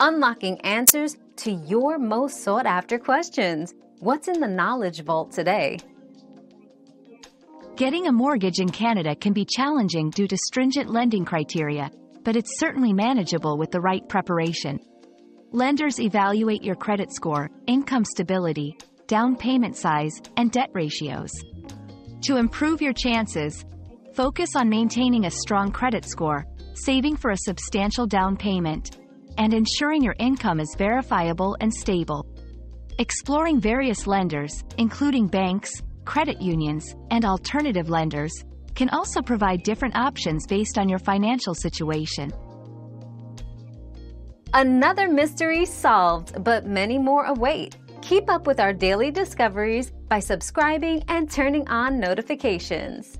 unlocking answers to your most sought after questions. What's in the Knowledge Vault today? Getting a mortgage in Canada can be challenging due to stringent lending criteria, but it's certainly manageable with the right preparation. Lenders evaluate your credit score, income stability, down payment size, and debt ratios. To improve your chances, focus on maintaining a strong credit score, saving for a substantial down payment, and ensuring your income is verifiable and stable. Exploring various lenders, including banks, credit unions, and alternative lenders, can also provide different options based on your financial situation. Another mystery solved, but many more await. Keep up with our daily discoveries by subscribing and turning on notifications.